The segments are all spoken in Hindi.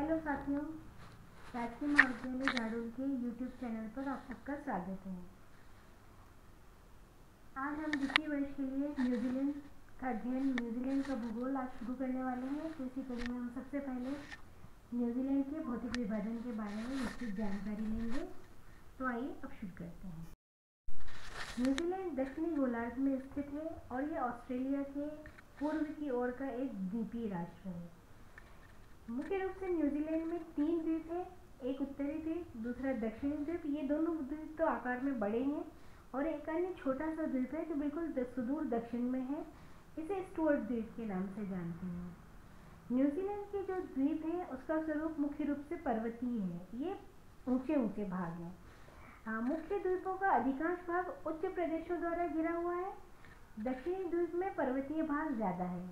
हेलो साथियों, राजकीय महाविद्यालय झाड़ोल के यूट्यूब चैनल पर आप सबका स्वागत है। आज हम द्वितीय वर्ष के लिए न्यूजीलैंड का अध्ययन न्यूजीलैंड का भूगोल आज शुरू करने वाले हैं। तो इसी कड़ी में हम सबसे पहले न्यूजीलैंड के भौतिक विभाजन के बारे में विस्तृत जानकारी लेंगे। तो आइए अब शुरू करते हैं। न्यूजीलैंड दक्षिणी गोलार्ध में स्थित है और यह ऑस्ट्रेलिया के पूर्व की ओर का एक द्वीपीय राष्ट्र है। मुख्य रूप से न्यूजीलैंड में तीन द्वीप है, एक उत्तरी द्वीप, दूसरा दक्षिणी द्वीप। ये दोनों द्वीप तो आकार में बड़े हैं और एक अन्य छोटा सा द्वीप है जो बिल्कुल सुदूर दक्षिण में है। इसे स्टुअर्ट द्वीप के नाम से जानते हैं। न्यूजीलैंड के जो द्वीप है, उसका स्वरूप मुख्य रूप से पर्वतीय है। ये ऊँचे ऊँचे भाग हैं। मुख्य द्वीपों का अधिकांश भाग उच्च प्रदेशों द्वारा घिरा हुआ है। दक्षिणी द्वीप में पर्वतीय भाग ज़्यादा है।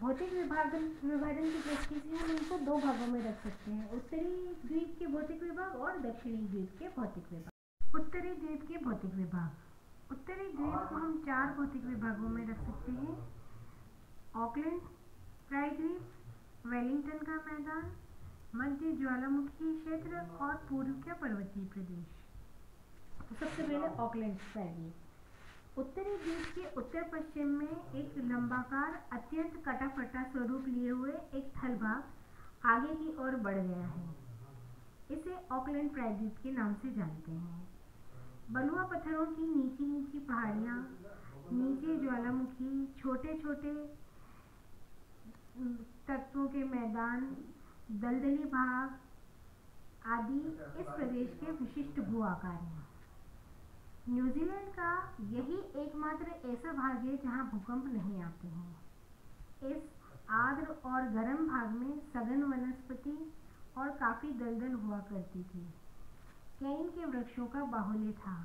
भौतिक विभाजन विभाजन की दृष्टि से हम इनको दो भागों में रख सकते हैं। उत्तरी द्वीप के भौतिक विभाग और दक्षिणी द्वीप के भौतिक विभाग। उत्तरी द्वीप के भौतिक विभाग। उत्तरी द्वीप को हम चार भौतिक विभागों में रख सकते हैं। ऑकलैंड प्रायद्वीप वेलिंगटन का मैदान, मध्य ज्वालामुखी क्षेत्र और पूर्व का पर्वतीय प्रदेश। तो सबसे पहले ऑकलैंड प्रायद्वीप उत्तरी द्वीप के उत्तर पश्चिम में एक लंबाकार, अत्यंत कटाफटा स्वरूप लिए हुए एक थलभाग आगे की ओर बढ़ गया है। इसे ऑकलैंड प्रायद्वीप के नाम से जानते हैं। बलुआ पत्थरों की नीची नीची पहाड़ियाँ, नीचे ज्वालामुखी छोटे छोटे तत्वों के मैदान, दलदली भाग आदि इस प्रदेश के विशिष्ट भू आकार हैं। न्यूजीलैंड का यही एकमात्र ऐसा भाग है जहाँ भूकंप नहीं आते हैं। इस आर्द्र और गर्म भाग में सघन वनस्पति और काफ़ी दलदल हुआ करती थी। कैन के वृक्षों का बाहुल्य था,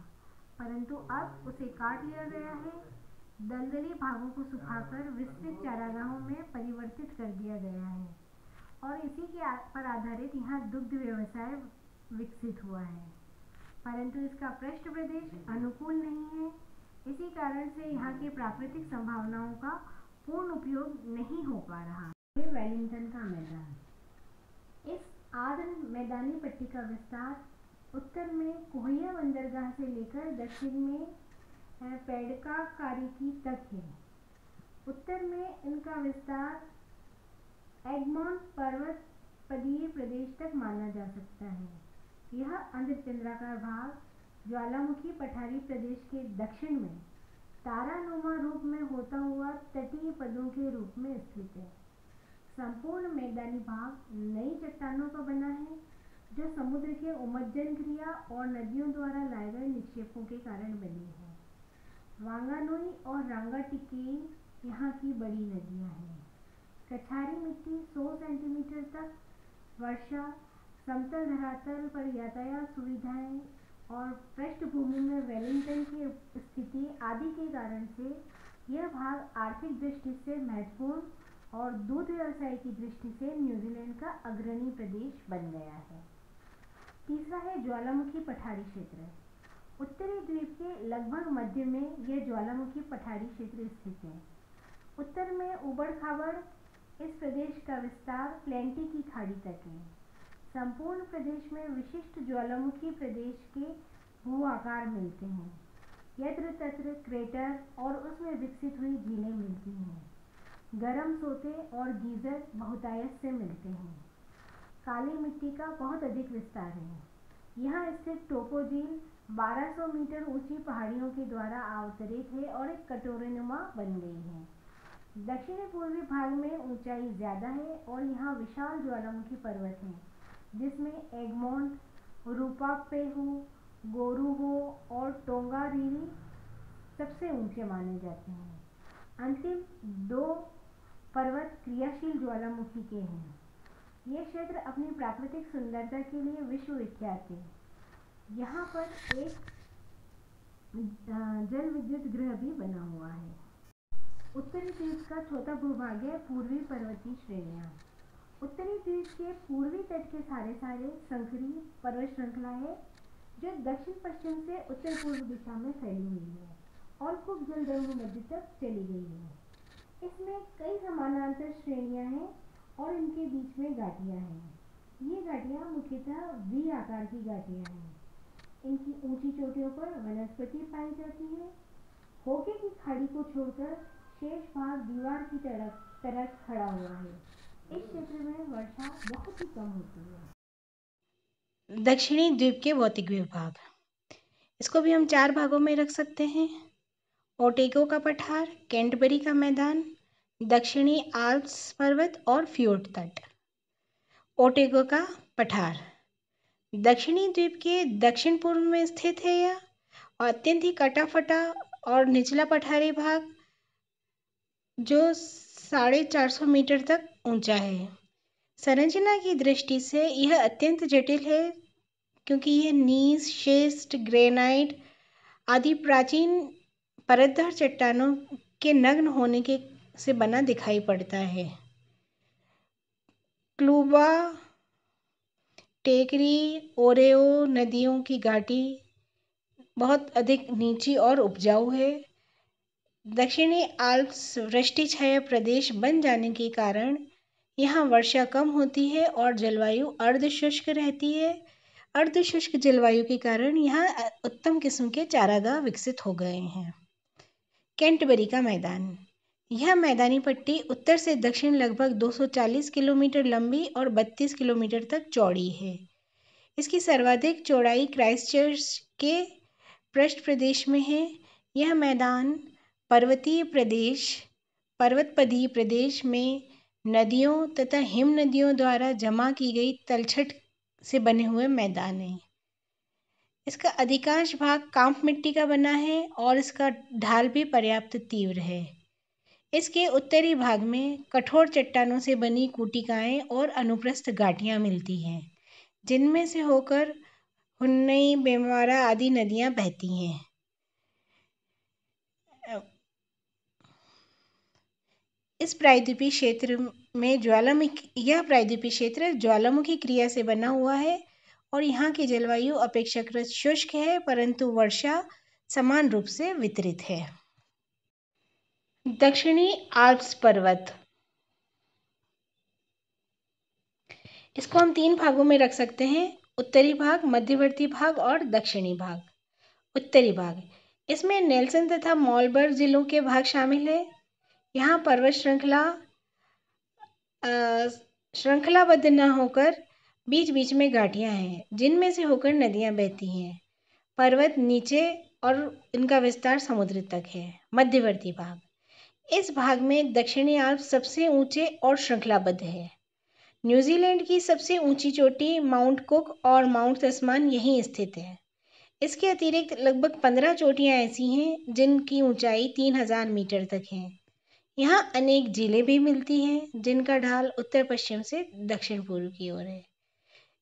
परंतु अब उसे काट लिया गया है। दलदली भागों को सुखाकर विस्तृत चारागाहों में परिवर्तित कर दिया गया है और इसी के पर आधारित यहाँ दुग्ध व्यवसाय विकसित हुआ है। परंतु इसका पृष्ठ प्रदेश अनुकूल नहीं है। इसी कारण से यहाँ की प्राकृतिक संभावनाओं का पूर्ण उपयोग नहीं हो पा रहा। है वेलिंगटन का मैदान। इस आर्द्र मैदानी पट्टी का विस्तार उत्तर में कोहिया बंदरगाह से लेकर दक्षिण में पेडका कारिकी तक है। उत्तर में इनका विस्तार एगमोन पर्वत पदीय प्रदेश तक माना जा सकता है। यह अंधचंद्राकार भाग ज्वालामुखी पठारी प्रदेश के दक्षिण में तारानुमा रूप में होता हुआ तटीय पदों के रूप में स्थित है। संपूर्ण मैदानी भाग नई चट्टानों का बना है, जो समुद्र के उमज्जन क्रिया और नदियों द्वारा लाए गए निक्षेपों के कारण बनी है। वांगानोई और रांगाटिकेई यहाँ की बड़ी नदियाँ हैं। कछारी मिट्टी 100 सेंटीमीटर तक, वर्षा समतल धरातल पर यातायात सुविधाएँ और पृष्ठभूमि में वेलिंगटन की स्थिति आदि के कारण से यह भाग आर्थिक दृष्टि से महत्वपूर्ण और दूध व्यवसाय की दृष्टि से न्यूजीलैंड का अग्रणी प्रदेश बन गया है। तीसरा है ज्वालामुखी पठारी क्षेत्र। उत्तरी द्वीप के लगभग मध्य में यह ज्वालामुखी पठारी क्षेत्र स्थित है। उत्तर में उबड़ खाबड़ इस प्रदेश का विस्तार प्लेंटी की खाड़ी तक है। संपूर्ण प्रदेश में विशिष्ट ज्वालामुखी प्रदेश के भू आकार मिलते हैं। यत्र तत्र क्रेटर और उसमें विकसित हुई झीलें मिलती हैं। गर्म सोते और गीजर बहुतायत से मिलते हैं। काली मिट्टी का बहुत अधिक विस्तार है। यहाँ स्थित टोपो झील 1200 मीटर ऊँची पहाड़ियों के द्वारा अवतरित है और एक कटोरेनुमा बन गई है। दक्षिणी पूर्वी भाग में ऊंचाई ज़्यादा है और यहाँ विशाल ज्वालामुखी पर्वत हैं। जिसमें एगमोंट रूपापेहू, गोरूहो और टोंगा रीरी सबसे ऊँचे माने जाते हैं। अंतिम दो पर्वत क्रियाशील ज्वालामुखी के हैं। ये क्षेत्र अपनी प्राकृतिक सुंदरता के लिए विश्वविख्यात है। यहाँ पर एक जल विद्युत गृह भी बना हुआ है। उत्तरी द्वीप का छोटा भूभाग है पूर्वी पर्वतीय श्रेणियाँ। उत्तरी द्वीप के पूर्वी तट के सारे सारे संकरी पर्वत श्रृंखला है, जो दक्षिण पश्चिम से उत्तर पूर्व दिशा में फैली हुई है और खूब जलदंगु मध्य तक चली गई है। इसमें कई समानांतर श्रेणियाँ हैं और इनके बीच में घाटियाँ हैं। ये घाटियाँ मुख्यतः वी आकार की घाटियाँ हैं। इनकी ऊँची चोटियों पर वनस्पति पाई जाती है। होके की खाड़ी को छोड़कर शेष भाग दीवार की तरफ़ तरफ़ खड़ा हुआ है। दक्षिणी द्वीप के भौतिक विभाग। इसको भी हम चार भागों में रख सकते हैं। ओटेगो का पठार, कैंटबरी का मैदान, दक्षिणी आल्प्स पर्वत और फ्योर्ड तट। ओटेगो का पठार। दक्षिणी द्वीप के दक्षिण पूर्व में स्थित है यह अत्यंत ही कटा फटा और निचला पठारी भाग, जो साढ़े चार सौ मीटर तक ऊँचा है। संरचना की दृष्टि से यह अत्यंत जटिल है, क्योंकि यह नीस, शेस्ट, ग्रेनाइट आदि प्राचीन परतधर चट्टानों के नग्न होने के, से बना दिखाई पड़ता है। क्लूबा, टेकरी, ओरेओ नदियों की घाटी बहुत अधिक नीची और उपजाऊ है। दक्षिणी आल्प्स वृष्टि छाया प्रदेश बन जाने के कारण यहाँ वर्षा कम होती है और जलवायु अर्धशुष्क रहती है। अर्धशुष्क जलवायु के कारण यहाँ उत्तम किस्म के चारागाह विकसित हो गए हैं। कैंटबरी का मैदान। यह मैदानी पट्टी उत्तर से दक्षिण लगभग 240 किलोमीटर लंबी और 32 किलोमीटर तक चौड़ी है। इसकी सर्वाधिक चौड़ाई क्राइस्टचर्च के पृष्ठ प्रदेश में है। यह मैदान पर्वतीय प्रदेश पर्वतपदीय प्रदेश में नदियों तथा हिम नदियों द्वारा जमा की गई तलछट से बने हुए मैदान हैं। इसका अधिकांश भाग काँप मिट्टी का बना है और इसका ढाल भी पर्याप्त तीव्र है। इसके उत्तरी भाग में कठोर चट्टानों से बनी कूटिकाएँ और अनुप्रस्थ घाटियाँ मिलती हैं, जिनमें से होकर हुन्नई बेमवारा आदि नदियाँ बहती हैं। इस प्रायद्वीपीय क्षेत्र में ज्वालामुखी, यह प्रायद्वीपीय क्षेत्र ज्वालामुखी क्रिया से बना हुआ है और यहाँ की जलवायु अपेक्षाकृत शुष्क है, परंतु वर्षा समान रूप से वितरित है। दक्षिणी आल्प्स पर्वत। इसको हम तीन भागों में रख सकते हैं, उत्तरी भाग, मध्यवर्ती भाग और दक्षिणी भाग। उत्तरी भाग। इसमें नेल्सन तथा मॉलबर्ग जिलों के भाग शामिल है। यहाँ पर्वत श्रृंखला श्रृंखलाबद्ध न होकर बीच बीच में घाटियाँ हैं, जिनमें से होकर नदियाँ बहती हैं। पर्वत नीचे और इनका विस्तार समुद्र तक है। मध्यवर्ती भाग। इस भाग में दक्षिणी आल्प सबसे ऊँचे और श्रृंखलाबद्ध है। न्यूजीलैंड की सबसे ऊँची चोटी माउंट कुक और माउंट तस्मान यहीं स्थित है। इसके अतिरिक्त लगभग पंद्रह चोटियाँ ऐसी हैं जिनकी ऊंचाई तीन हज़ार मीटर तक है। यहाँ अनेक झीलें भी मिलती हैं, जिनका ढाल उत्तर पश्चिम से दक्षिण पूर्व की ओर है।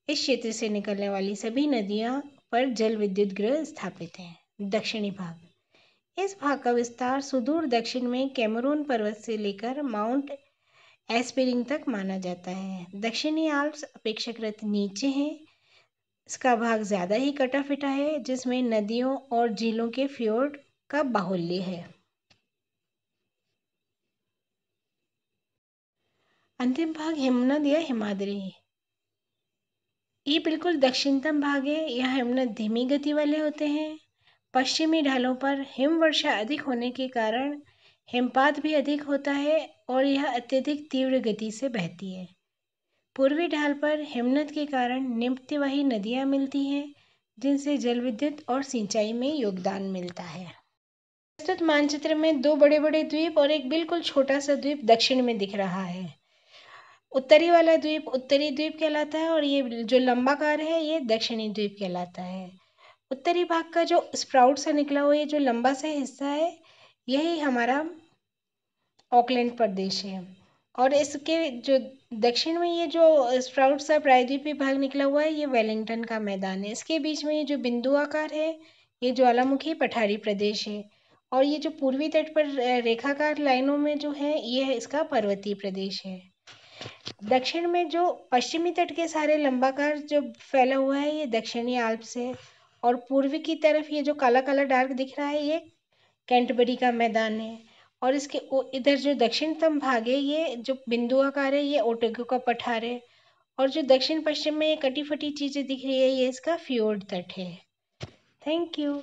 इस क्षेत्र से निकलने वाली सभी नदियाँ पर जल विद्युत गृह स्थापित हैं, दक्षिणी भाग। इस भाग का विस्तार सुदूर दक्षिण में कैमरून पर्वत से लेकर माउंट एस्पिरिंग तक माना जाता है। दक्षिणी आल्प्स अपेक्षाकृत नीचे हैं। इसका भाग ज़्यादा ही कटा फिटा है, जिसमें नदियों और झीलों के फ्योर्ड का बाहुल्य है। अंतिम भाग हिमनद या हिमाद्री। ये बिल्कुल दक्षिणतम भाग है। यह हिमनद धीमी गति वाले होते हैं। पश्चिमी ढालों पर हिम वर्षा अधिक होने के कारण हिमपात भी अधिक होता है और यह अत्यधिक तीव्र गति से बहती है। पूर्वी ढाल पर हिमनद के कारण निम्नवाही नदियाँ मिलती हैं, जिनसे जल विद्युत और सिंचाई में योगदान मिलता है। प्रस्तुत मानचित्र में दो बड़े बड़े द्वीप और एक बिल्कुल छोटा सा द्वीप दक्षिण में दिख रहा है। उत्तरी वाला द्वीप उत्तरी द्वीप कहलाता है और ये जो लंबा कार है, ये दक्षिणी द्वीप कहलाता है। उत्तरी भाग का जो स्प्राउट से निकला हुआ ये जो लंबा सा हिस्सा है, यही हमारा ऑकलैंड प्रदेश है। और इसके जो दक्षिण में ये जो स्प्राउट सा प्रायद्वीपीय भाग निकला हुआ है, ये वेलिंगटन का मैदान है। इसके बीच में ये जो बिंदु आकार है, ये ज्वालामुखी पठारी प्रदेश है। और ये जो पूर्वी तट पर रेखाकार लाइनों में जो है, ये इसका पर्वतीय प्रदेश है। दक्षिण में जो पश्चिमी तट के सारे लंबाकार जो फैला हुआ है, ये दक्षिणी आल्प से और पूर्वी की तरफ़ ये जो काला काला डार्क दिख रहा है, ये कैंटबरी का मैदान है। और इसके इधर जो दक्षिणतम भाग है, ये जो बिंदु आकार है, ये ओटेगो का पठार है। और जो दक्षिण पश्चिम में ये कटी फटी चीज़ें दिख रही है, ये इसका फ्योर्ड तट है। Thank you.